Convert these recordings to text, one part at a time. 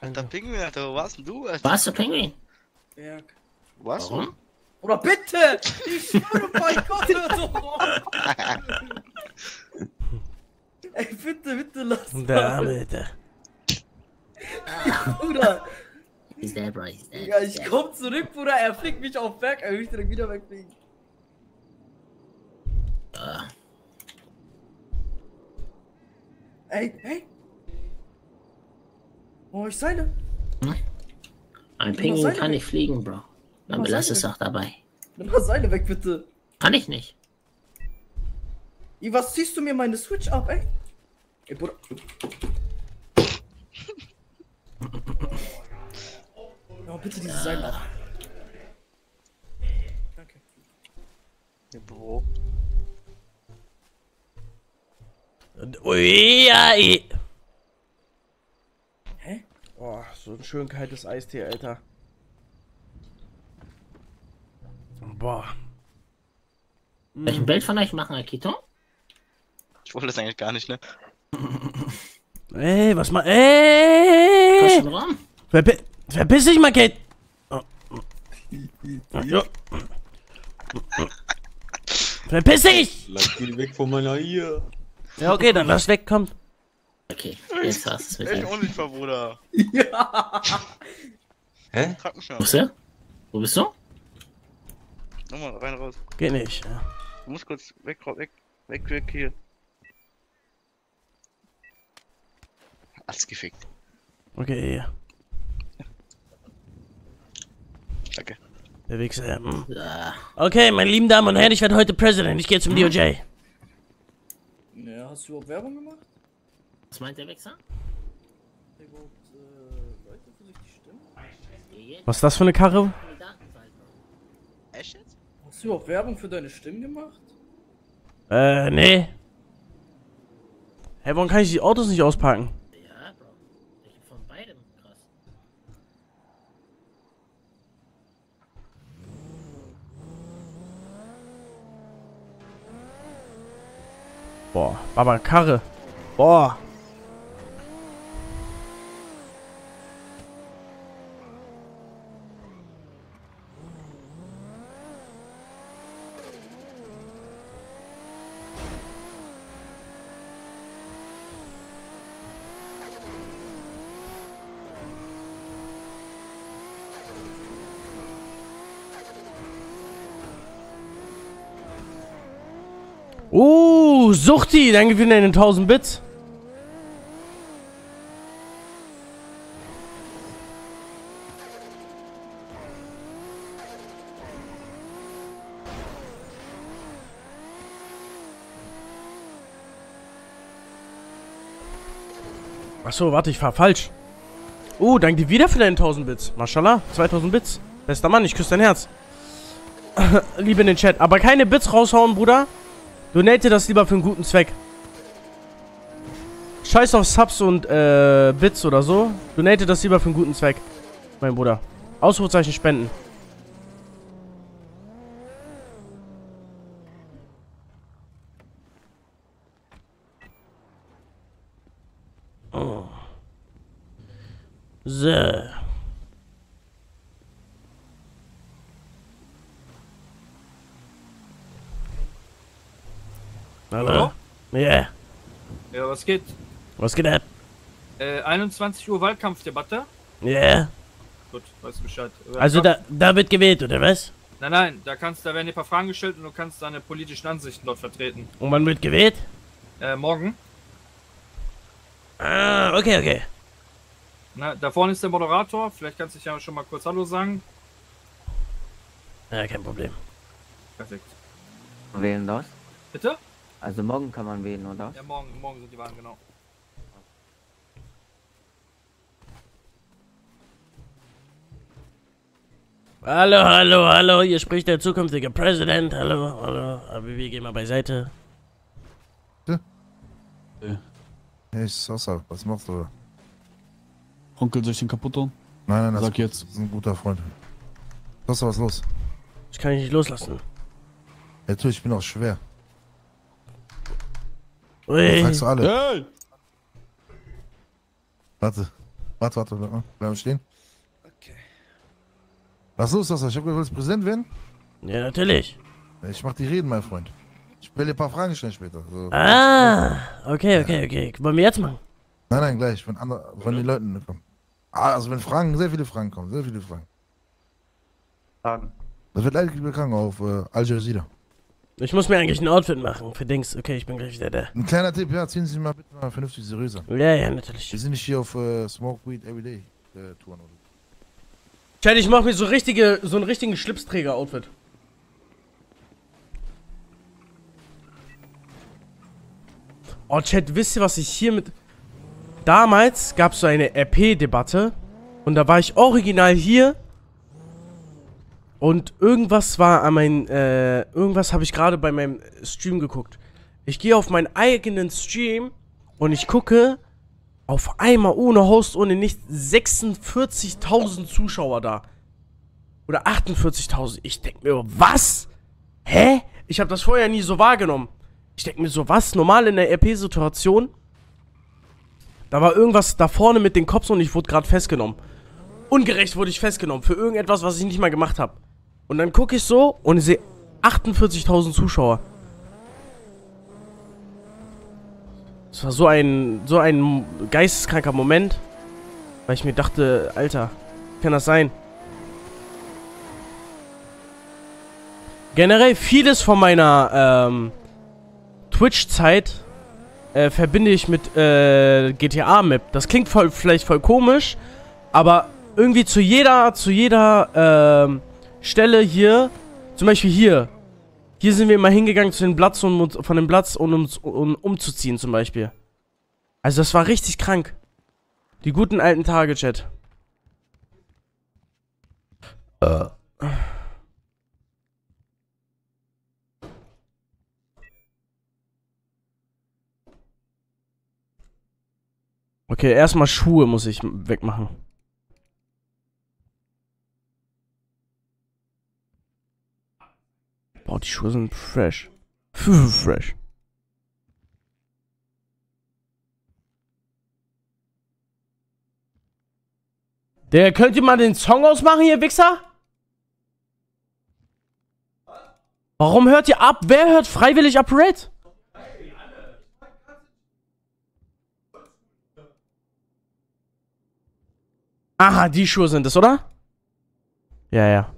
Alter Pinguin, Alter, wo warst denn du, Alter? Warst du Pinguin? Berg. Warst Warum? Oder bitte! Ich schwöre bei Gott, hör doch! Ey, bitte, bitte lass Der Arme, Alter. Bruder! He's there, bro. He's there. Ja, ich komm zurück, Bruder, er fliegt mich auf Berg, er will ich direkt wieder wegfliegen. Ah, Ey, hey! Oh, ich Seile! ein mal Pinguin kann weg. nicht fliegen, Bro. Dann belass es weg. auch dabei. Nimm mal Seile weg, bitte! Kann ich nicht. Ey, was ziehst du mir meine Switch ab, ey? Ey, Bruder. Ja, bitte diese Seile ab. Danke. du? Bro. Ui, ja? Oh, so ein schön kaltes Eistee, Alter. Boah. Soll ich ein Bild von euch machen, Akito? Ich wollte das eigentlich gar nicht, ne? Ey, was mal. Ey! Verpi verpiss dich mal, Kate! Oh. Ja. Verpiss dich! Lass die weg von meiner hier. Ja, okay, dann lass weg, komm. Okay, jetzt war's es mit Echt unsichtbar, Bruder. Ja! Hä? Mich Wo mal. bist du? Wo bist du? Nochmal rein, raus. Geht nicht. Ja. Du musst kurz weg, raus, weg, weg, weg, hier. Alles gefickt. Okay, ja. Danke. Der Wichser, ja. hm. Ah, Okay, meine lieben Damen und Herren, ich werde heute Präsident. Ich gehe zum DOJ. Ja, hast du überhaupt Werbung gemacht? Was meint der Stimmen? Was ist das für eine Karre? Echt jetzt? Hast du überhaupt Werbung für deine Stimmen gemacht? Äh, nee. Hey, warum kann ich die Autos nicht auspacken? Ja, Bro. Ich hab von beidem. Krass. Boah, Baba, Karre. Boah. Uh, Suchti, dann gewinnt er den 1000 Bits. Achso, warte, ich fahr falsch. Uh, danke dir wieder für deinen 1000 Bits. Mashallah, 2000 Bits. Bester Mann, ich küsse dein Herz. Liebe in den Chat. Aber keine Bits raushauen, Bruder. Donate das lieber für einen guten Zweck. Scheiß auf Subs und äh, Bits oder so. Donate das lieber für einen guten Zweck. Mein Bruder. Ausrufezeichen spenden. Oh. So. Hallo? Ja. Ja, was geht? Was geht ab? Äh, 21 Uhr Wahlkampfdebatte? Ja. Gut, weiß Bescheid. Äh, Also da, da wird gewählt, oder was? Nein, nein, da kannst, da werden dir ein paar Fragen gestellt und du kannst deine politischen Ansichten dort vertreten. Und wann wird gewählt? Äh, morgen. Ah, okay, okay. Na, da vorne ist der Moderator. Vielleicht kannst du dich ja schon mal kurz Hallo sagen. Ja, kein Problem. Perfekt. Wählen das? Bitte? Also morgen kann man wählen, oder? Ja, morgen, morgen sind die Wahlen, genau. Hallo, hallo, hallo, hier spricht der zukünftige Präsident. Hallo, hallo. Aber wir gehen mal beiseite. Hey, Sosa, was machst du? da? Onkel, soll ich den kaputt hauen? Nein, nein, das Sag jetzt. ist ein guter Freund. Sosa, was ist los? Ich kann dich nicht loslassen. Ja, tu, ich bin auch schwer. Ui. Fragst du alle? Hey! Warte. Warte, warte, warte. Bleib stehen. Okay. Was ist los, Sasa? Ich hab gehört, du willst Präsident werden? Ja, natürlich. Ich mach die Reden, mein Freund. Ich will dir ein paar Fragen stellen später. So. Ah, okay, okay, okay. Wollen wir jetzt machen? Nein, nein, gleich, wenn, andere, wenn die Leute kommen. Ah, also wenn Fragen, sehr viele Fragen kommen, sehr viele Fragen. Fragen. Das wird leider bekannt auf äh, Al Jazeera. Ich muss mir eigentlich ein Outfit machen für Dings. Okay, ich bin gleich wieder da. Ein kleiner Tipp, ja, ziehen Sie sich mal bitte mal vernünftig seriös an. Ja, ja, natürlich. Wir sind nicht hier auf äh, Smoke Weed Everyday äh, Touren. Oder? Chat, ich mach mir so richtige, so einen richtigen Schlipsträger-Outfit. Oh, Chat, wisst ihr, was ich hier mit... Damals gab es so eine RP-Debatte und da war ich original hier und irgendwas war an meinem, äh, irgendwas habe ich gerade bei meinem Stream geguckt. Ich gehe auf meinen eigenen Stream und ich gucke auf einmal ohne Host, ohne nicht 46.000 Zuschauer da. Oder 48.000. Ich denke mir, was? Hä? Ich habe das vorher nie so wahrgenommen. Ich denke mir so, was? Normal in der RP-Situation? Da war irgendwas da vorne mit den Cops und ich wurde gerade festgenommen. Ungerecht wurde ich festgenommen für irgendetwas, was ich nicht mal gemacht habe. Und dann gucke ich so und sehe 48.000 Zuschauer. Das war so ein, so ein geisteskranker Moment, weil ich mir dachte, Alter, kann das sein? Generell vieles von meiner ähm, Twitch-Zeit äh, verbinde ich mit äh, GTA-Map. Das klingt voll, vielleicht voll komisch, aber irgendwie zu jeder, zu jeder ähm, Stelle hier, zum Beispiel hier, hier sind wir immer hingegangen zu dem Platz, um von dem Platz, um uns um, umzuziehen zum Beispiel. Also das war richtig krank. Die guten alten Tage, Chat. Äh. Okay, erstmal Schuhe muss ich wegmachen. Die Schuhe sind fresh. fresh. Der könnt ihr mal den Song ausmachen, ihr Wichser? Warum hört ihr ab? Wer hört freiwillig ab Red? Aha, die Schuhe sind es, oder? Ja, ja.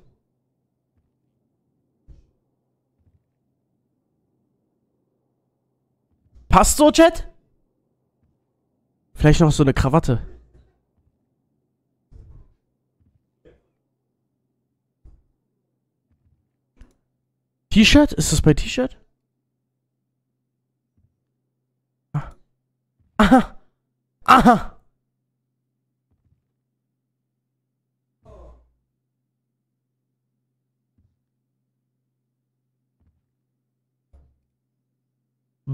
Passt so, Chat? Vielleicht noch so eine Krawatte. T-Shirt? Ist das bei T-Shirt? Ah. Aha. Aha.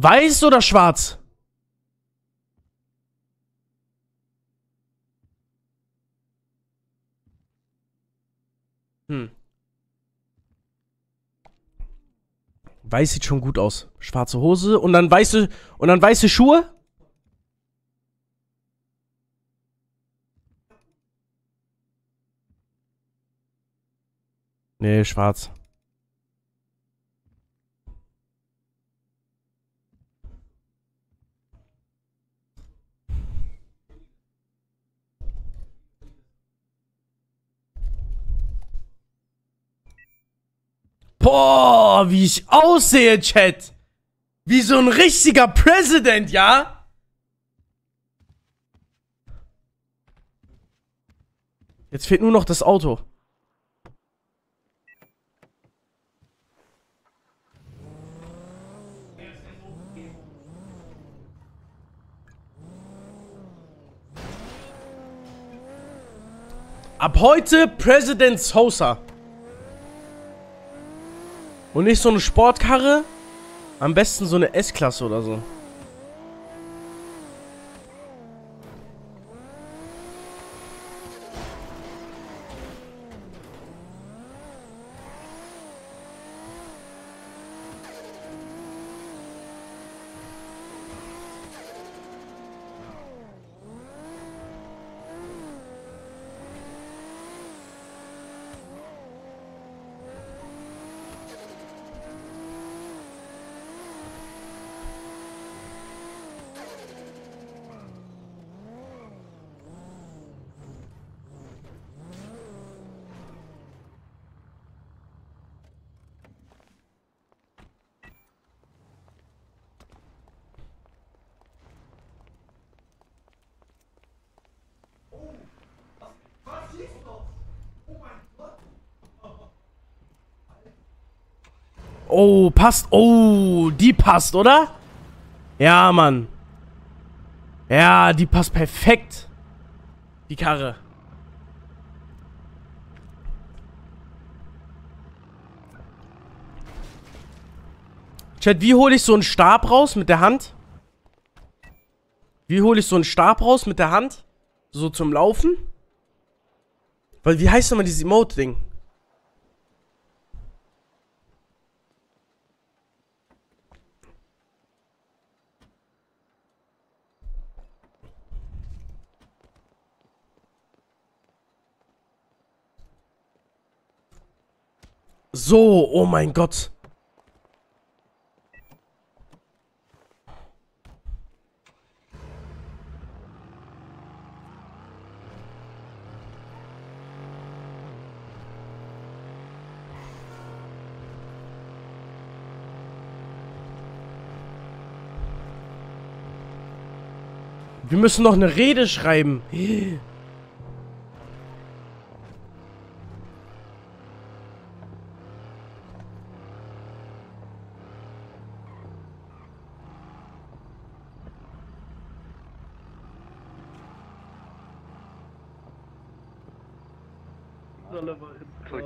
Weiß oder schwarz? Hm. Weiß sieht schon gut aus. Schwarze Hose und dann weiße und dann weiße Schuhe? Nee, schwarz. Boah, wie ich aussehe, Chat. Wie so ein richtiger Präsident, ja? Jetzt fehlt nur noch das Auto. Ab heute Präsident Sosa. Und nicht so eine Sportkarre. Am besten so eine S-Klasse oder so. Oh, passt. Oh, die passt, oder? Ja, Mann. Ja, die passt perfekt. Die Karre. Chat, wie hole ich so einen Stab raus mit der Hand? Wie hole ich so einen Stab raus mit der Hand? So zum Laufen? Weil, wie heißt nochmal dieses Emote-Ding? So, oh mein Gott. Wir müssen noch eine Rede schreiben.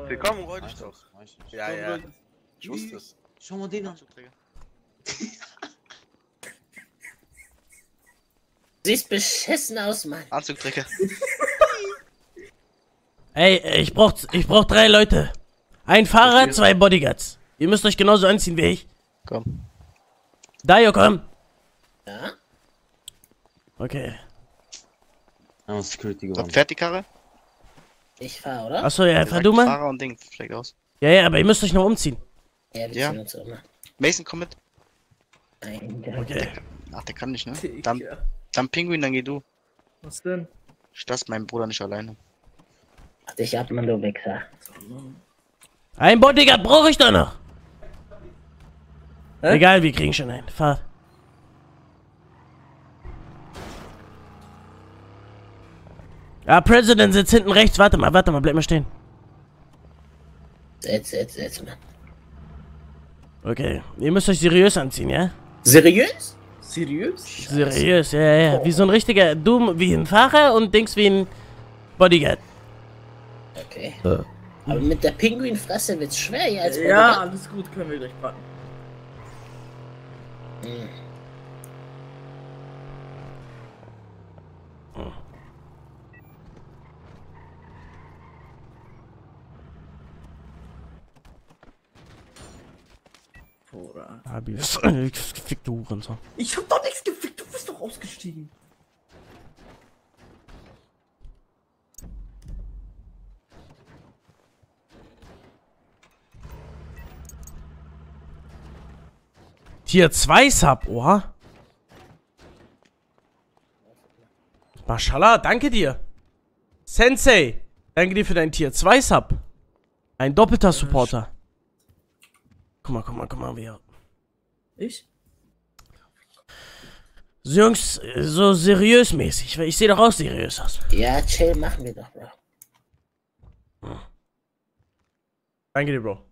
Willkommen, freu Ja, ja. Ich wusste es. Schau mal den an. Siehst beschissen aus, Mann. Anzugträger. Ey, ich brauch, ich brauch drei Leute. Ein Fahrer, zwei Bodyguards. Ihr müsst euch genauso anziehen wie ich. Komm. Dayo, komm. Ja? Okay. Ah, Security fährt die Karre? Ich fahr, oder? Achso, ja, fahr du mal. Fahrer und Ding. Steig aus. Ja, ja, aber ihr müsst euch noch umziehen. Ja, wir Ja. ziehen uns um. Mason, komm mit. Nein, der- Okay. Ach, der kann nicht, ne? Dann, dann Pinguin, dann geh du. Was denn? Ich lass meinen Bruder nicht alleine. Mach dich ab, Mann, du Wichser. Ein Bodyguard brauche ich doch noch. Hä? Egal, wir kriegen schon einen. Fahr. Ja, President sitzt hinten rechts. Warte mal, warte mal, bleib mal stehen. Setz, setz, Mann. Okay, ihr müsst euch seriös anziehen, ja? Seriös? Seriös? Seriös, ja, ja. Wie so ein richtiger, du wie ein Fahrer und Dings wie ein Bodyguard. Okay. Aber mit der Pinguinfresse wird's schwer hier als Ja, alles gut, können wir gleich packen. Hm. Bruder. Abi, gefickte Hurensohn. Ich hab doch nichts gefickt, du bist doch ausgestiegen. Tier 2 Sub, oha. Mashallah, danke dir. Sensei, danke dir für dein Tier 2 Sub. Ein doppelter Supporter. Guck mal, guck mal, guck mal, wie er. Ich? So, Jungs, so seriös mäßig. weil Ich sehe doch auch seriös aus. Ja, chill, machen wir doch, Bro. Danke dir, Bro.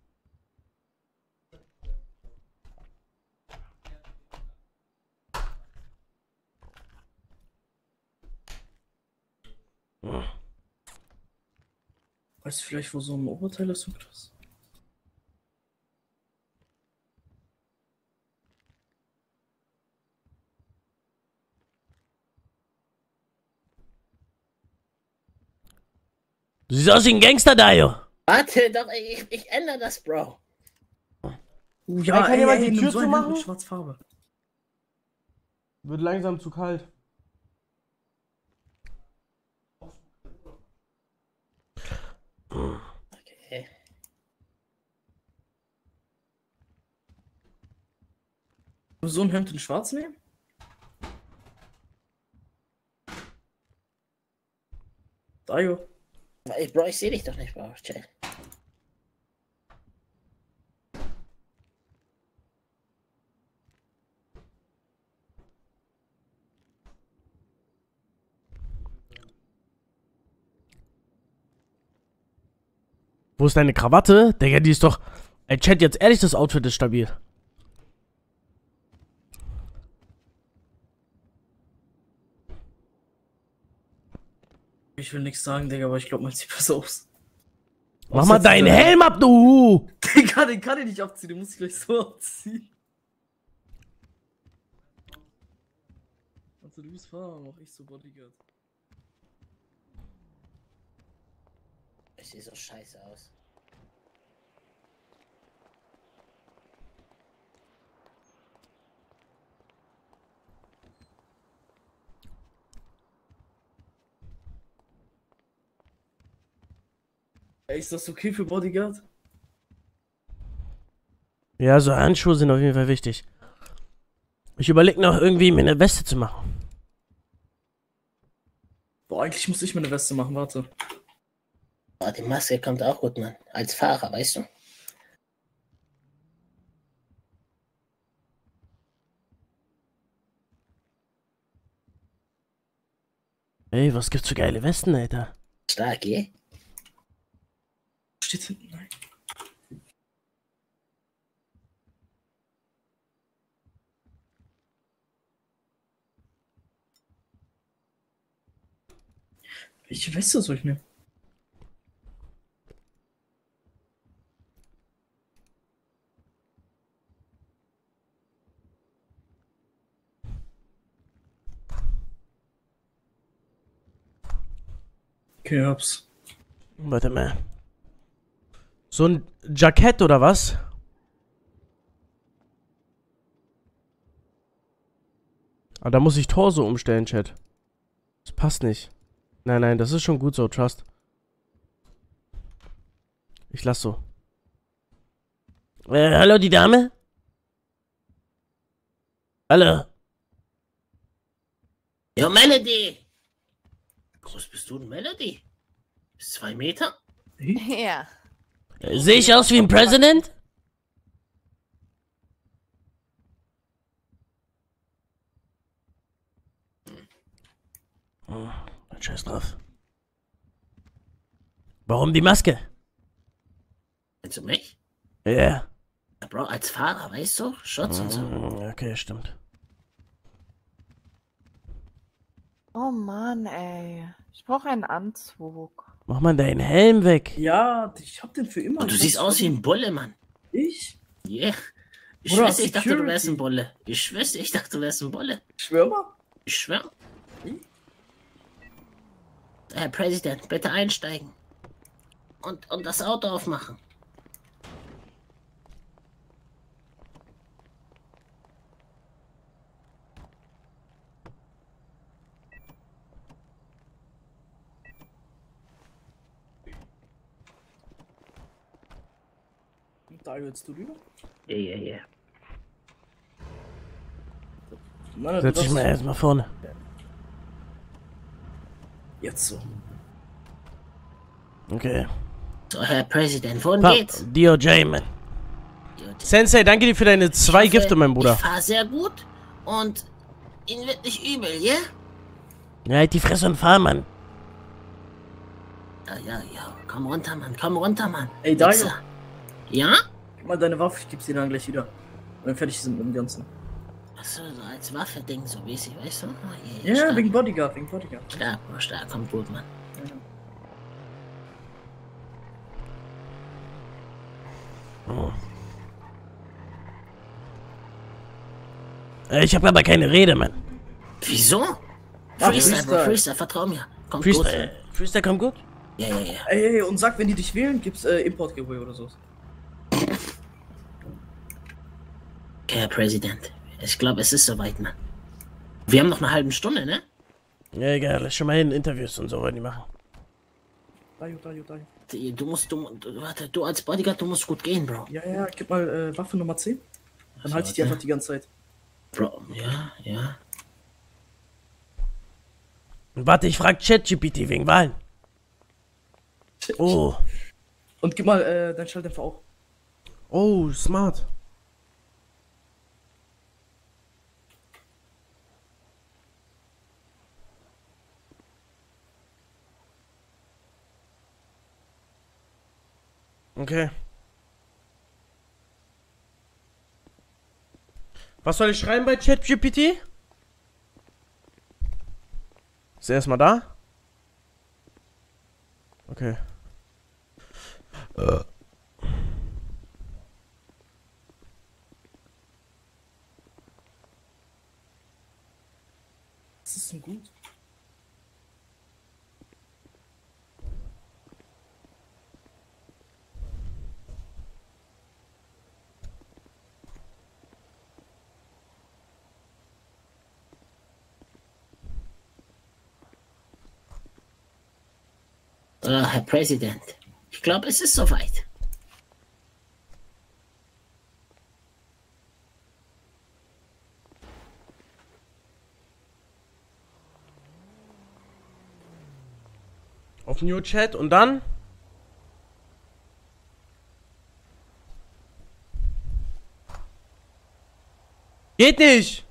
Weißt du vielleicht, wo so ein Oberteil ist so Du siehst aus wie ein Gangster, Dayo. Warte doch, ey, ich, ich ändere das, Bro. Oh Ey, ja, kann ey, jemand ey, die Tür zumachen? Schwarzfarbe. Wird langsam zu kalt. Okay. So ein Hemd in Schwarz nehmen? Dayo. Ey, Bro, ich sehe dich doch nicht, Bro. Chill. Wo ist deine Krawatte? Digga, die ist doch. Ey, Chat, jetzt ehrlich, das Outfit ist stabil. Ich will nichts sagen, Digga, aber ich glaube, man sieht besser aus. Mach mal deinen Helm ab, du! Digga, den kann ich nicht abziehen, den muss ich gleich so abziehen. Also du bist Fahrer, mach ich so Bodyguard. Ich sehe so scheiße aus. Ist das okay für Bodyguard? Ja, so Handschuhe sind auf jeden Fall wichtig. Ich überlege noch irgendwie mir eine Weste zu machen. Boah, eigentlich muss ich mir eine Weste machen, warte. Boah, die Maske kommt auch gut, Mann. Als Fahrer, weißt du? Ey, was gibt's für geile Westen, Alter? Stark, eh? Steht hinten, nein. Welche Weste soll ich nehmen? Okay, hab's. Warte mal. So ein Jackett oder was? Ah, da muss ich Torso umstellen, Chat. Das passt nicht. Nein, nein, das ist schon gut so, trust. Ich lass so. Äh, hallo, die Dame? Hallo? Jo, Melody! Groß bist du denn, Melody? Bist zwei Meter? Ja. Sehe ich aus wie ein President? Hm, scheiß drauf. Warum die Maske? Kennst du mich? Ja. Ja, Bro, als Fahrer, weißt du? Schutz und so. Hm, Okay, stimmt. Oh Mann, ey. Ich brauche einen Anzug. Mach mal deinen Helm weg. Ja, ich hab den für immer. Und du siehst aus wie ein Bulle, Mann. Ich? Yeah. Ich Bruder, schwör's, ich dachte, du wärst ein Bulle. Ich schwör's, ich dachte, du wärst ein Bulle. Schwör mal. Ich schwör. Wie? Herr Präsident, bitte einsteigen. Und, und das Auto aufmachen. Da jetzt du rüber? Ja, ja, ja. Meine, Setz dich das- mal erstmal vorne. Jetzt so. Okay. So, Herr Präsident, wohin Pa geht's? DOJ, man. Sensei, danke dir für deine zwei hoffe, Gifte, mein Bruder. Ich fahr sehr gut und Ihnen wird nicht übel, ja? Ja, halt die Fresse und fahr, Mann. Ja, ja, ja. Komm runter, Mann. Komm runter, Mann. Ey, Dario. Wichser. Ja? Mal deine Waffe, ich geb sie dann gleich wieder. Wenn wir fertig sind mit dem Ganzen. Achso, so als Waffe-Ding, so mäßig, weißt du? Oh, Ja, stark. wegen Bodyguard, wegen Bodyguard. Stark, Bro, stark. Kommt gut, Mann. Äh, Ich habe aber keine Rede, Mann. Wieso? Freestyle, Bro, Freestyle. Freestyle, vertrau mir. Kommt Freestyle, gut. Freestyle kommt gut? Ja, ja, ja. Ey, ey, und sag, wenn die dich wählen, gibt's äh, Import-Giveaway oder so. Okay, Herr Präsident. Ich glaube, es ist soweit, Mann. Wir haben noch eine halbe Stunde, ne? Ja, egal, lass schon mal hin, Interviews und so wollen die machen. Dario, Dario, Dario. Du du musst, du, du, warte, du als Bodyguard, du musst gut gehen, Bro. Ja, ja, gib mal äh, Waffe Nummer 10. Dann halte ich die einfach die ganze Zeit. Bro, ja, ja. Und warte, ich frag ChatGPT wegen Wahlen. Oh. Und gib mal äh, dein Schalldämpfer auch. Oh, smart. Okay. Was soll ich schreiben bei ChatGPT? Ist er erstmal da? Okay. Das ist denn gut? Äh, Herr Präsident, ich glaube, es ist soweit. Auf New Chat und dann? Geht nicht!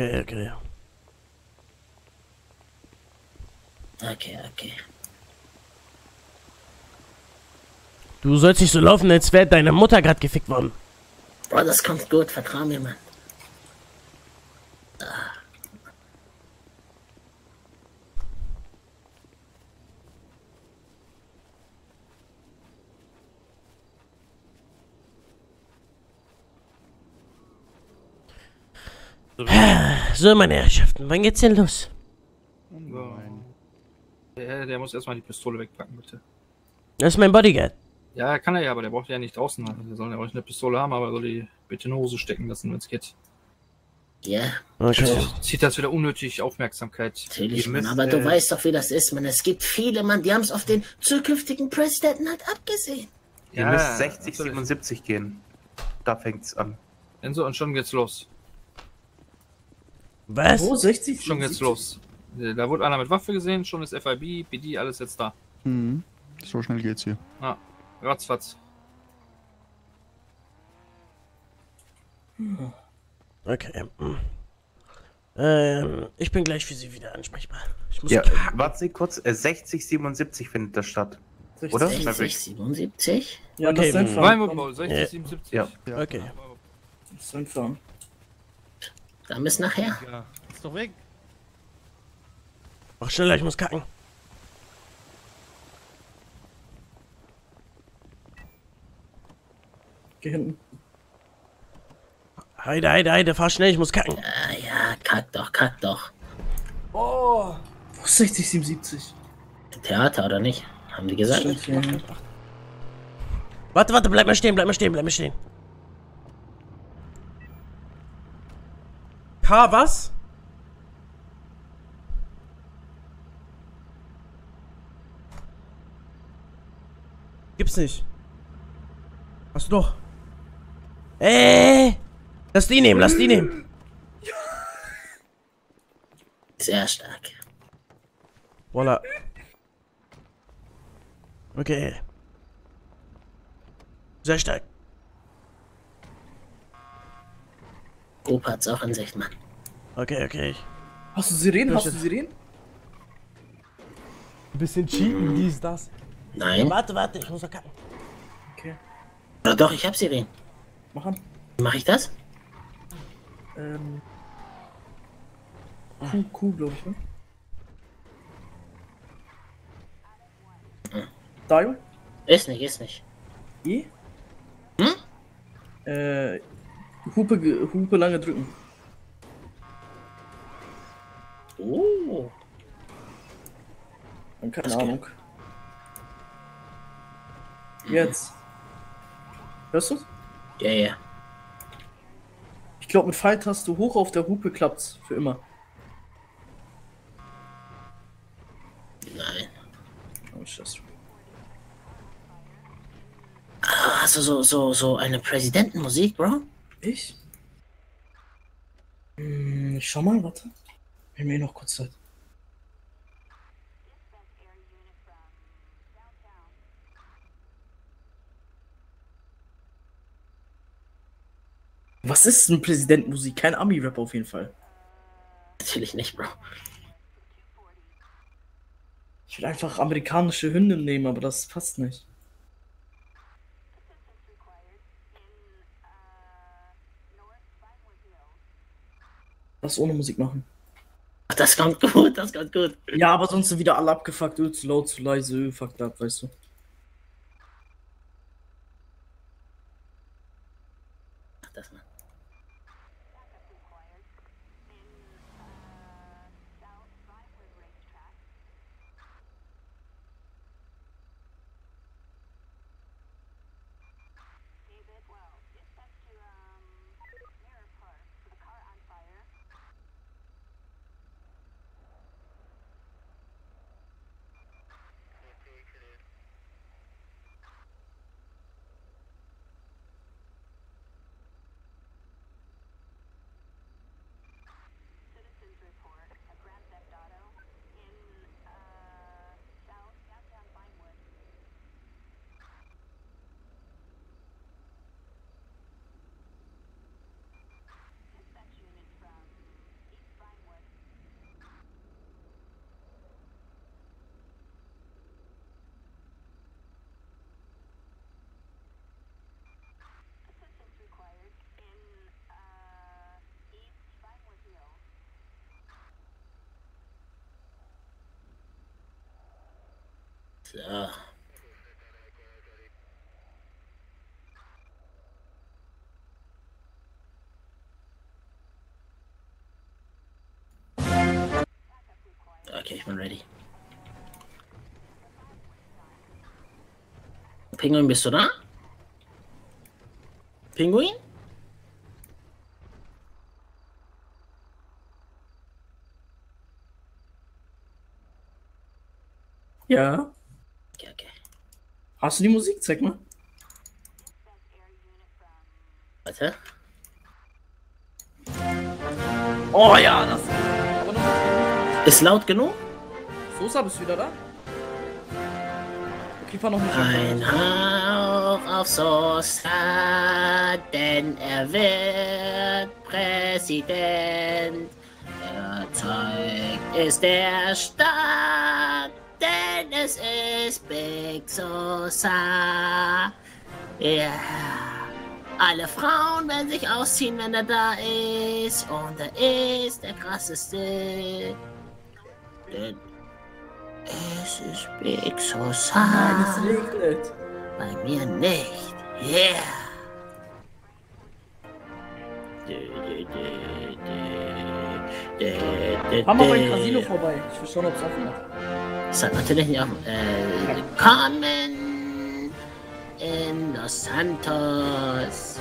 Okay, okay. Okay, okay. Du sollst nicht so laufen, als wäre deine Mutter gerade gefickt worden. Boah, das kommt gut, vertrau mir, Mann. So, meine Herrschaften, wann geht's denn los? Der, der muss erstmal die Pistole wegpacken, bitte. Das ist mein Bodyguard. Ja, kann er ja, aber der braucht ja nicht draußen. Also, der soll ja auch eine Pistole haben, aber er soll die bitte in die Hose stecken lassen, wenn es geht. Ja, Okay. Zieht das wieder unnötig Aufmerksamkeit. natürlich, Mann. Aber du äh, weißt doch, wie das ist, Mann. Es gibt viele, Mann, die haben es auf den zukünftigen Präsidenten halt abgesehen. Ihr Ja, müsst 60, natürlich. 77 gehen. Da fängt's an. Enzo, und schon geht's los. Was? Wo? 60? Schon geht's los. Äh, Da wurde einer mit Waffe gesehen, schon ist FIB, PD, alles jetzt da. Mhm. So schnell geht's hier. Ratzfatz. Okay. hm. Ähm, ich bin gleich für Sie wieder ansprechbar. Ich muss Ja, kacken. warten Sie kurz. Äh, 60, 77 findet das statt. Oder? 60, 77? Ja, Okay, das ist ein hm. Fahren. Weinwood Bowl, 60, Ja. 77. Ja. Okay. Das ist ein Fahren. Dann bis nachher. Ja, ist doch weg. Mach schneller, ich muss kacken. Geh hinten. Heide, Heide, Heide, fahr schnell, ich muss kacken. Ah ja, kack doch, kack doch. Wo ist 60, 77? Theater oder nicht? Haben die gesagt? Stimmt, ja. Warte, warte, bleib mal stehen, bleib mal stehen, bleib mal stehen. K, was? Gibt's nicht. Hast du doch. Äh, lass die nehmen, lass die nehmen. Sehr stark. Voila. Okay. Sehr stark. Opa hat's auch in sich, Mann. Okay, okay. Hast du Sirenen? Hast du Sirenen? Ein bisschen cheaten, dies, das. Nein. Warte, warte, ich muss noch kacken. Okay. Doch, doch, ich hab Sirenen. Mach an. Mach ich das? Ähm. Q, Q, glaube ich, ne? Dial? Ist nicht, ist nicht. E? Hm? Äh. Hupe, Hupe lange drücken. Oh. Dann keine Das geht. Ahnung. Jetzt. Hörst du's? Ja, ja. Ich glaube, mit Pfeiltaste hoch auf der Hupe klappt's für immer. Nein. Oh, Scheiße. Ah, hast du so, so, so eine Präsidentenmusik, Bro? Ich? Hm, ich schau mal, warte. Wir haben eh noch kurz Zeit. Was ist denn Präsidentenmusik? Kein Ami-Rap auf jeden Fall. Natürlich nicht, Bro. Ich will einfach amerikanische Hymne nehmen, aber das passt nicht. Lass ohne Musik machen. Das kommt gut, das kommt gut. Ja, aber sonst sind wieder alle abgefuckt. Öl zu laut, zu leise, Öl fuckt ab, weißt du. So. Okay, ich bin ready. Pinguin, bist du da? Pinguin? Ja. Hast du die Musik? Zeig mal. Warte. Oh ja, das. Ist laut genug? Sosa, bist du wieder da? Okay, fahr noch nicht. Ein Hauch auf Sosa, denn er wird Präsident. Erzeugt ist der Staat, denn es ist Big Sosa. Ja. Alle Frauen werden sich ausziehen, wenn er da ist. Und er ist der krasseste. Denn es ist Big Sosa. Nein, es regnet. Bei mir nicht. Yeah. Fahr mal beim. Casino vorbei. Ich will schauen, ob es offen hat. Das hat natürlich nicht offen. Äh, Carmen in Los Santos.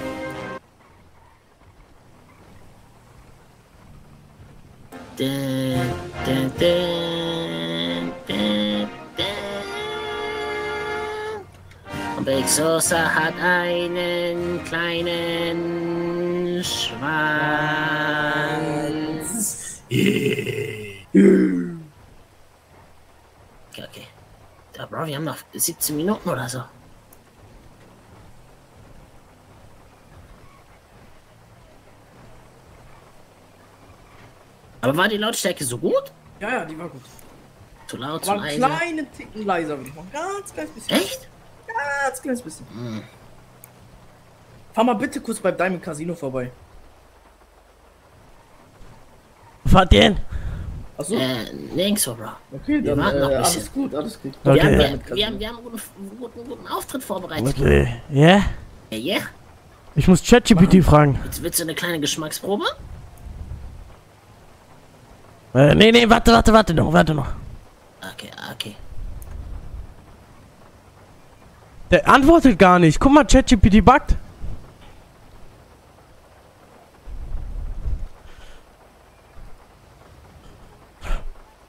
Dun, dun, dun, dun, dun. Und Big Sosa hat einen kleinen Schwanz. Okay, okay. Ja, Bro, wir haben noch 17 Minuten oder so. Aber war die Lautstärke so gut? Ja, ja, die war gut. Zu laut, zu leise? kleinen Ticken leiser würde ich machen. Ganz kleines bisschen. Echt? Ganz kleines bisschen. Hm. Fahr mal bitte kurz beim Diamond Casino vorbei. Fahrt ihr hin? Achso, Äh, nirgendwo, Bro. okay, wir dann warten noch äh, ein bisschen. alles gut, alles gut. Wir, haben, Okay. wir, Diamond wir, Casino. haben, wir haben einen guten, guten, guten Auftritt vorbereitet. Okay. Ja? Ja, yeah. Ich muss ChatGPT fragen. Willst, willst du eine kleine Geschmacksprobe? Äh, nee, nee, warte, warte, warte noch, warte noch. Okay, okay. Der antwortet gar nicht. Guck mal, ChatGPT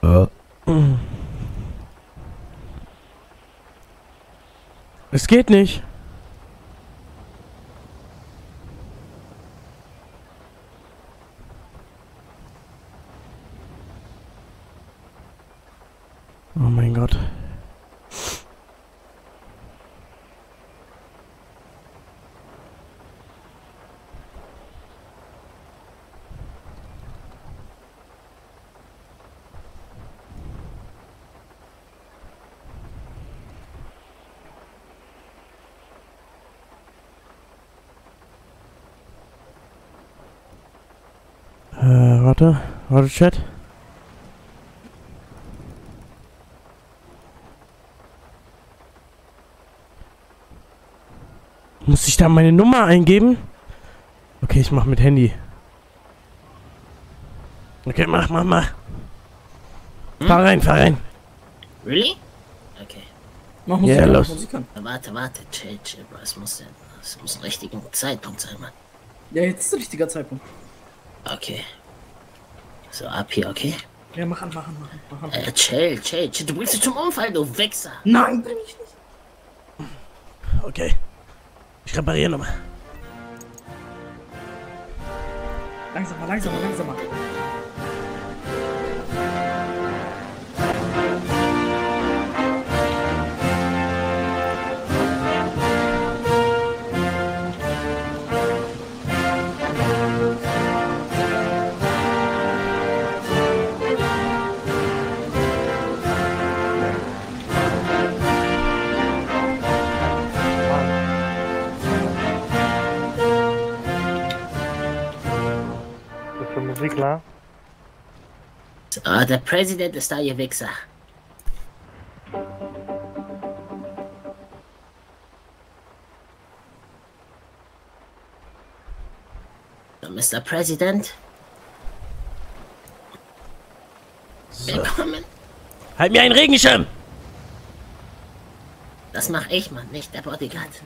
buggt. Es geht nicht. Oh mein Gott. Warte. Chat. Muss ich da meine Nummer eingeben? Okay, ich mach mit Handy. Okay, mach, mach, mach. Fahr rein, fahr rein. Really? Okay. Mach Musik Ja, an, los. Musik an. Warte, warte, chill, chill, Bro. Es muss, es muss ein richtiger Zeitpunkt sein, Mann. Ja, jetzt ist der richtige Zeitpunkt. Okay. So, ab hier, okay? Ja, mach an, mach an, mach an. Mach an. Äh, chill, chill, chill. Du bringst dich zum Unfall, du Wichser. Nein, bring ich nicht. Okay. Ich repariere nochmal. Langsamer, langsamer, langsamer. Ah, der Präsident ist da, ihr Wichser. So, Mr. President. Willkommen. Halt mir einen Regenschirm! Das mach ich, Mann, nicht der Bodyguard.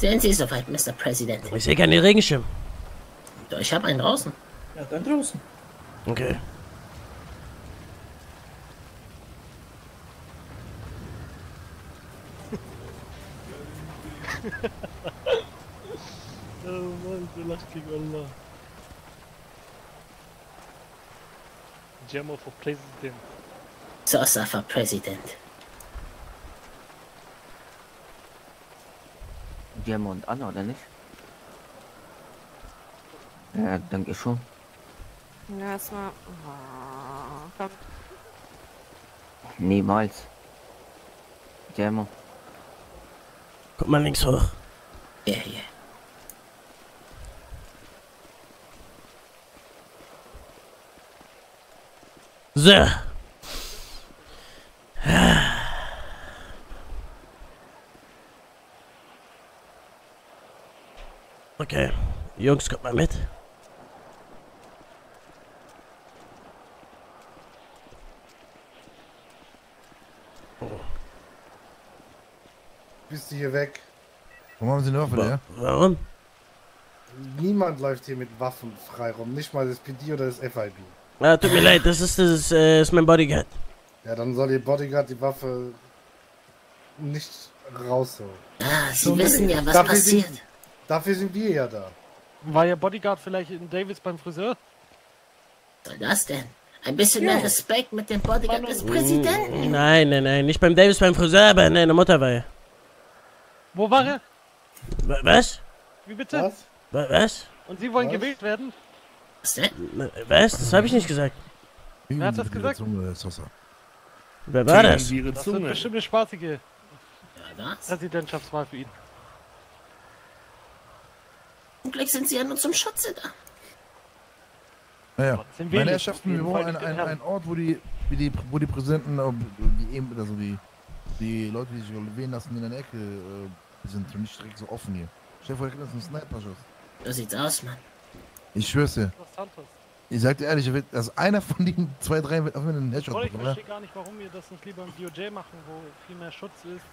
Sehen Sie soweit, Mr. President. Ich sehe keinen Regenschirm. Doch, Ich habe einen draußen. Ja, dann draußen. Okay. Oh Mann, du lachst gegen Allah. Jammer for President. Sosa for President. Gemma und Anna, oder nicht? Ja, denke schon. Ja, erstmal. Oh, komm. Niemals. Gemma. Guck mal links hoch. Ja, ja. So. Okay. Jungs, kommt mal mit. Bist du hier weg? Warum haben Sie eine Waffe, Wa ja? warum? Niemand läuft hier mit Waffen frei rum. Nicht mal das PD oder das FIB. Ah, tut mir leid, das ist, das ist, äh, ist mein Bodyguard. Ja, dann soll Ihr Bodyguard die Waffe nicht rausholen. Ah, Sie wissen ja, was passiert. Dafür sind wir ja da. War Ihr Bodyguard vielleicht in Davis beim Friseur? Was soll das denn? Ein bisschen mehr Respekt mit dem Bodyguard des Präsidenten. Nein, nein, nein, nicht beim Davis, beim Friseur, aber in deiner Mutter war er. Wo war er? Wa- Was? Wie bitte? Was? Wa- Was? Und Sie wollen Was? gewählt werden? Was denn? Was? Das habe ich nicht gesagt. Wer hat das gesagt? Wer war das? Das wird bestimmt eine spaßige Ja? Präsidentschaftswahl für ihn. Zum Glück sind Sie ja nur zum Schutze da. Naja, meine Herrschaften, wir wollen Fall ein, mit den ein, Herren. ein Ort, wo die, wie die, wo die Präsidenten, äh, die, eben- also die, die Leute, die sich wählen lassen, in der Ecke äh, sind und nicht direkt so offen hier. Stell dir vor, da kriegt uns ein Sniper-Schuss. So sieht's aus, Mann. Ich schwör's dir. Ich sag dir ehrlich, also einer von den zwei, drei wird auf jeden Fall einen Headshot ich bekommen, ja? verstehe gar nicht, warum wir das nicht lieber im DOJ machen, wo viel mehr Schutz ist.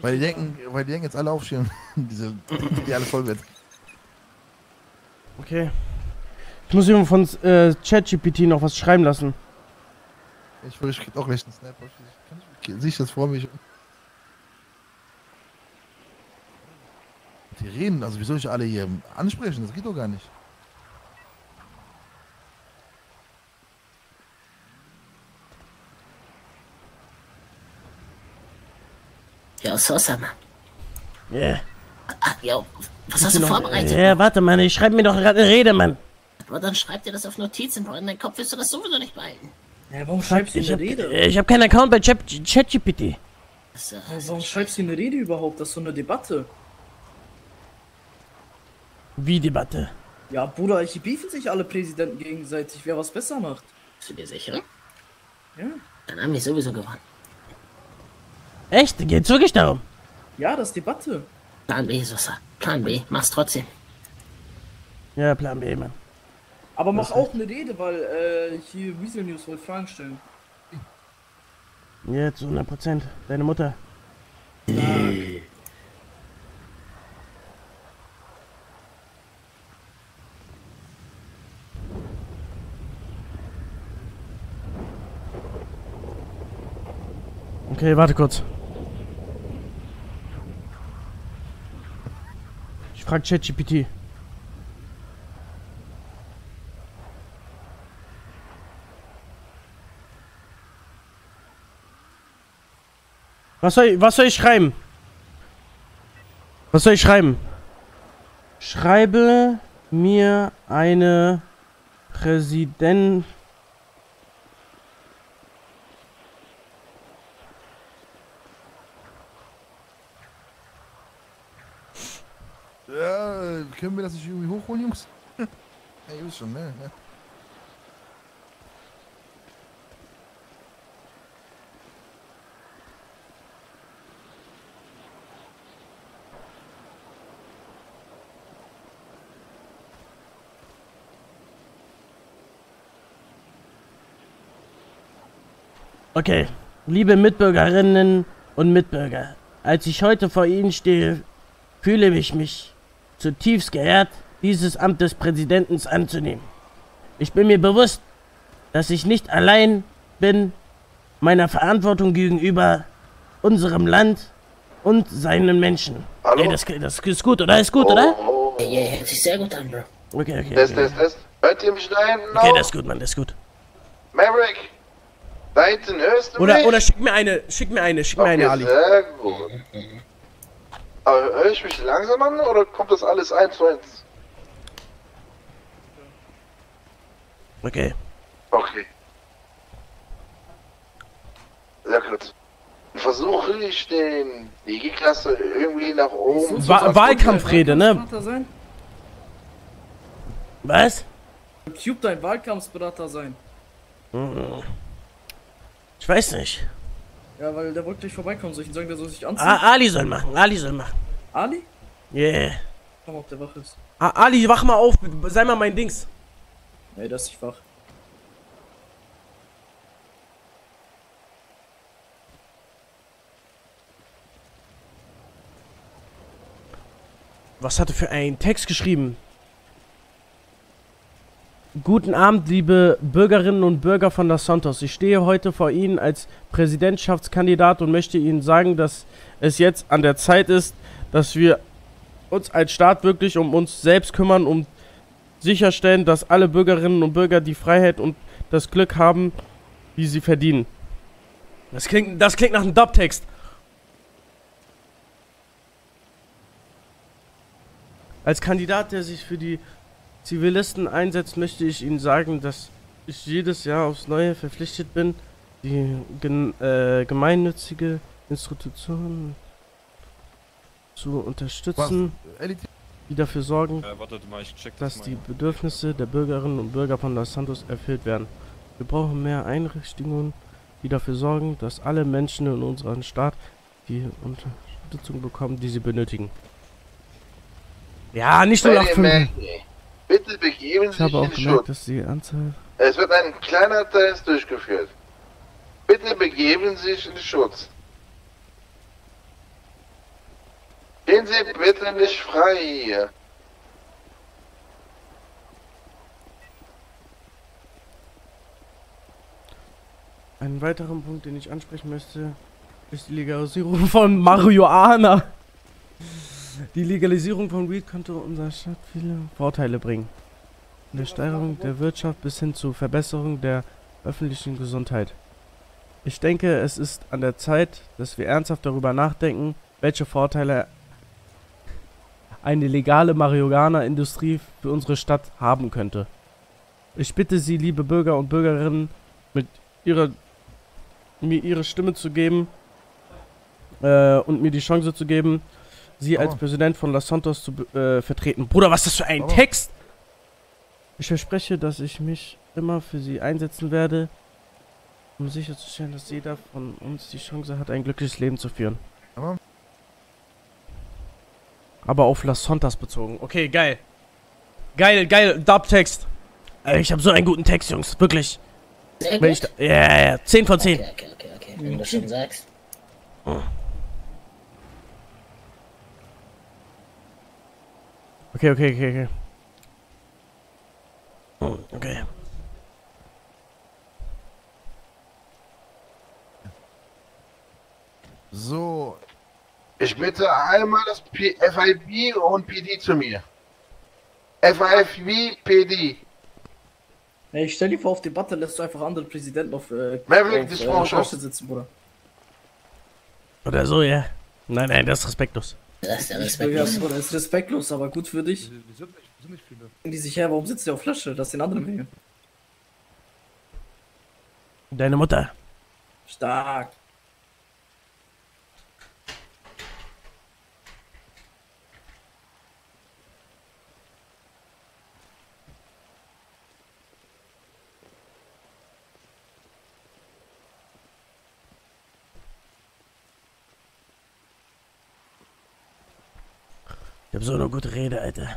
Weil die denken, weil die denken jetzt alle aufstehen, diese, die alles voll wird. Okay. Ich muss ihm von äh, ChatGPT noch was schreiben lassen. Ich schwöre, ich auch gleich einen Sniper. Kann ich, das vor mir? Die reden, also wie soll ich alle hier ansprechen? Das geht doch gar nicht. Ja, Sosa, Mann. Ja. Ah, yo, was hast du vorbereitet? Ja, warte, Mann, ich schreibe mir doch gerade eine Rede, Mann. Bro, dann schreib dir das auf Notizen, Bro. In deinem Kopf wirst du das sowieso nicht behalten. Ja, warum schreibst du Ich eine hab, Rede? ich hab keinen Account bei Chat- ChatGPT. Äh, Warum schreibst du eine Rede überhaupt? Das ist so eine Debatte. Wie Debatte? Ja, Bruder, hier beefen sich alle Präsidenten gegenseitig, wer was besser macht. Bist du dir sicher? Ja. Dann haben wir sowieso gewonnen. Echt? Geht's wirklich darum? Ja, das ist Debatte. Plan B, Sosa. Plan B. Mach's trotzdem. Ja, Plan B, Mann. Aber mach auch eine Rede, weil äh, hier Weasel News wollte Fragen stellen. Ja, zu 100 Prozent. Deine Mutter. Okay, warte kurz. Frag ChatGPT. Was soll, ich, was soll ich schreiben? Was soll ich schreiben? Schreibe mir eine Präsident... Ja, können wir das nicht irgendwie hochholen, Jungs? ja, ihr wisst schon, ne? Ja. Okay, liebe Mitbürgerinnen und Mitbürger, als ich heute vor Ihnen stehe, fühle ich mich zutiefst geehrt, dieses Amt des Präsidenten anzunehmen. Ich bin mir bewusst, dass ich nicht allein bin meiner Verantwortung gegenüber unserem Land und seinen Menschen. Hallo? Ey, das, das ist gut, oder? Ist gut, oder? Oh, Ja, ja, hört sich sehr gut an, Bro. Okay, okay. Test, Okay, test, test. Hört ihr mich da hinten okay das ist gut, Mann, das ist gut. Maverick, da hinten hörst du Oder, mich? oder schick mir eine, schick mir eine, schick mir eine, okay, Ali. sehr gut. Aber höre ich mich langsam an oder kommt das alles eins zu eins? Okay. Okay. Sehr gut. Versuche ich den die G-Klasse irgendwie nach oben Wa Wahlkampfrede, ne? Was? Cube dein Wahlkampfsberater sein. Ich weiß nicht. Ja, weil der wollte gleich vorbeikommen. Soll ich ihm sagen, der soll sich anziehen? A Ali soll machen, Ali soll machen. Ali? Yeah. Komm, ob der wach ist. A Ali, wach mal auf, sei mal mein Dings. Nee, der ist nicht wach. Was hat er für einen Text geschrieben? Guten Abend, liebe Bürgerinnen und Bürger von Los Santos. Ich stehe heute vor Ihnen als Präsidentschaftskandidat und möchte Ihnen sagen, dass es jetzt an der Zeit ist, dass wir uns als Staat wirklich um uns selbst kümmern und sicherstellen, dass alle Bürgerinnen und Bürger die Freiheit und das Glück haben, wie sie verdienen. Das klingt, das klingt nach einem Dubtext. Als Kandidat, der sich für die Zivilisten einsetzt, möchte ich Ihnen sagen, dass ich jedes Jahr aufs Neue verpflichtet bin, die gen äh, gemeinnützige Institutionen zu unterstützen, die dafür sorgen, Äh, mal, ich check dass die Bedürfnisse der Bürgerinnen und Bürger von Los Santos erfüllt werden. Wir brauchen mehr Einrichtungen, die dafür sorgen, dass alle Menschen in unserem Staat die Unterstützung bekommen, die sie benötigen. Ja, nicht Meine 0815. Bitte begeben Ich Sie sich habe auch in gemerkt, Schutz. dass die Anzahl Es wird ein kleiner Test durchgeführt. Bitte begeben Sie sich in Schutz. Gehen Sie bitte nicht frei hier. Einen weiteren Punkt, den ich ansprechen möchte, ist die Legalisierung von Marihuana. Die Legalisierung von Weed könnte unserer Stadt viele Vorteile bringen. Von der Steigerung der Wirtschaft bis hin zur Verbesserung der öffentlichen Gesundheit. Ich denke, es ist an der Zeit, dass wir ernsthaft darüber nachdenken, welche Vorteile eine legale Marihuana-Industrie für unsere Stadt haben könnte. Ich bitte Sie, liebe Bürger und Bürgerinnen, mit ihrer, mir Ihre Stimme zu geben, äh, und mir die Chance zu geben, sie als Aber- Präsident von Los Santos zu äh, vertreten. Bruder, was ist das für ein Aber- Text? Ich verspreche, dass ich mich immer für sie einsetzen werde, um sicherzustellen, dass jeder von uns die Chance hat, ein glückliches Leben zu führen. Aber- Aber auf Las Santas bezogen. Okay, geil. Geil, geil, Dubtext. Ich habe so einen guten Text, Jungs. Wirklich. Sehr Wenn ich gut. da, ja, ja, ja. 10 von 10. Okay, okay, okay, okay. Wenn du schon sagst. Okay, okay, okay, okay. Hm, Okay. So, Ich bitte einmal das P FIB und PD zu mir. FIB, PD. Ey, stell dir vor, auf Debatte lässt du einfach andere Präsidenten auf, äh, Maverick, auf äh, ich sitzen, Bruder. Oder so, ja. Nein, nein, das ist respektlos. Das ist ja respektlos. Bruder, ist respektlos, aber gut für dich. wir sind nicht. Denken die sich her, warum sitzt der auf Flasche? Das sind andere Wege. Deine Mutter. Stark. Hab so eine gute Rede, Alter.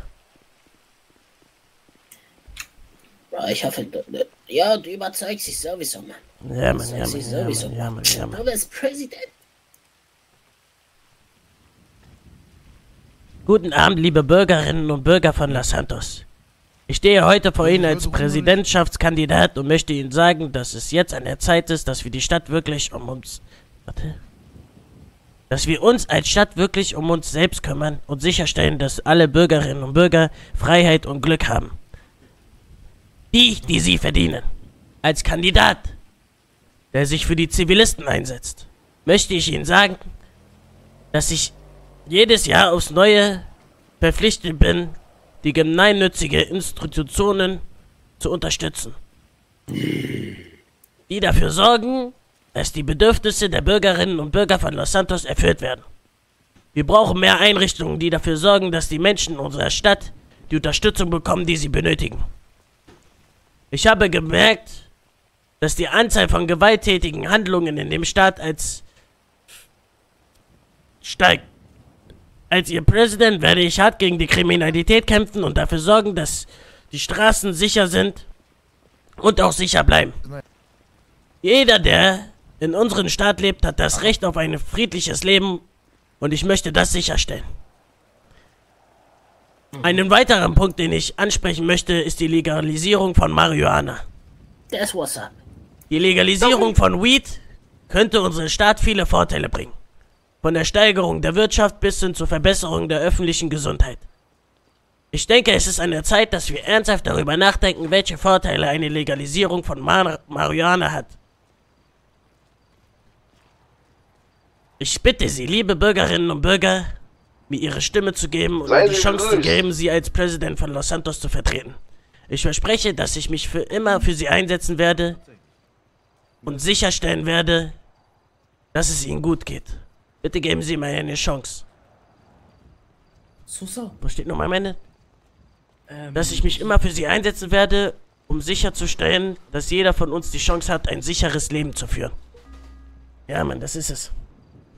Bro, ich hoffe, du, du, ja, du überzeugst dich sowieso, Mann. Ja, Mann, ja, Mann, ja, sowieso, Mann, ja, Mann, ja, Mann. Du bist Präsident. Guten Abend, liebe Bürgerinnen und Bürger von Los Santos. Ich stehe heute vor Ihnen als Präsidentschaftskandidat und möchte Ihnen sagen, dass es jetzt an der Zeit ist, dass wir die Stadt wirklich um uns... Warte. Dass wir uns als Stadt wirklich um uns selbst kümmern und sicherstellen, dass alle Bürgerinnen und Bürger Freiheit und Glück haben. Die, die sie verdienen. Als Kandidat, der sich für die Zivilisten einsetzt, möchte ich Ihnen sagen, dass ich jedes Jahr aufs Neue verpflichtet bin, die gemeinnützige Institutionen zu unterstützen. Die dafür sorgen, dass die Bedürfnisse der Bürgerinnen und Bürger von Los Santos erfüllt werden. Wir brauchen mehr Einrichtungen, die dafür sorgen, dass die Menschen unserer Stadt die Unterstützung bekommen, die sie benötigen. Ich habe gemerkt, dass die Anzahl von gewalttätigen Handlungen in dem Staat als steigt. Als Ihr Präsident werde ich hart gegen die Kriminalität kämpfen und dafür sorgen, dass die Straßen sicher sind und auch sicher bleiben. Jeder, der in unserem Staat lebt, hat das Recht auf ein friedliches Leben und ich möchte das sicherstellen. Einen weiteren Punkt, den ich ansprechen möchte, ist die Legalisierung von Marihuana. Das what's up. Die Legalisierung von Weed könnte unserem Staat viele Vorteile bringen. Von der Steigerung der Wirtschaft bis hin zur Verbesserung der öffentlichen Gesundheit. Ich denke, es ist an der Zeit, dass wir ernsthaft darüber nachdenken, welche Vorteile eine Legalisierung von Mar Marihuana hat. Ich bitte Sie, liebe Bürgerinnen und Bürger, mir Ihre Stimme zu geben und mir die Chance zu geben, Sie als Präsident von Los Santos zu vertreten. Ich verspreche, dass ich mich für immer für Sie einsetzen werde und sicherstellen werde, dass es Ihnen gut geht. Bitte geben Sie mir eine Chance. Susa, Wo steht nochmal meine? ähm, Dass ich mich immer für Sie einsetzen werde, um sicherzustellen, dass jeder von uns die Chance hat, ein sicheres Leben zu führen. Ja, Mann, das ist es.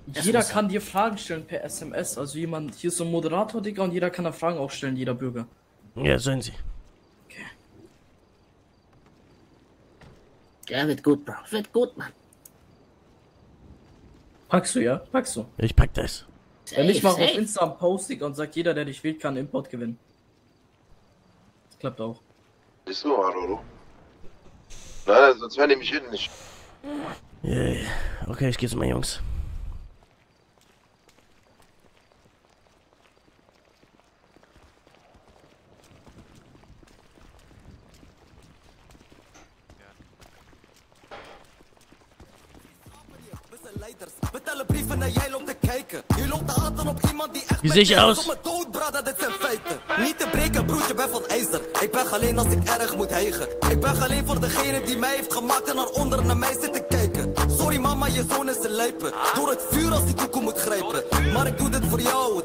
Jeder kann dir Fragen stellen per SMS. Also jemand, hier ist so ein Moderator, Digga, und jeder kann da Fragen auch stellen, jeder Bürger. Ja, sollen Sie. Ja, wird gut, Bro. Wird gut, Mann. Packst du, ja? Packst du. Ich pack das. Wenn ich Safe, mache auf safe. Insta einen Post, Digga, und sagt, jeder, der dich wählt, kann Import gewinnen. Das klappt auch. Bist du, Aroro? Nein, sonst werden die mich hinten nicht. Ja. Okay, ich geh zu meinen Jungs. Betalen brieven naar jij loopt te kijken. Je loopt te haten op iemand die echt Wie zie je dood, brada, dit zijn feiten. Niet te breken, broertje, ben van ijzer. Ik ben alleen als ik erg moet hijgen. Ik ben alleen voor degene die mij heeft gemaakt en naar onder naar mij zit te kijken. Sorry mama, je zoon is een lijper Door het vuur als die koekoe moet grijpen Maar ik doe dit voor jou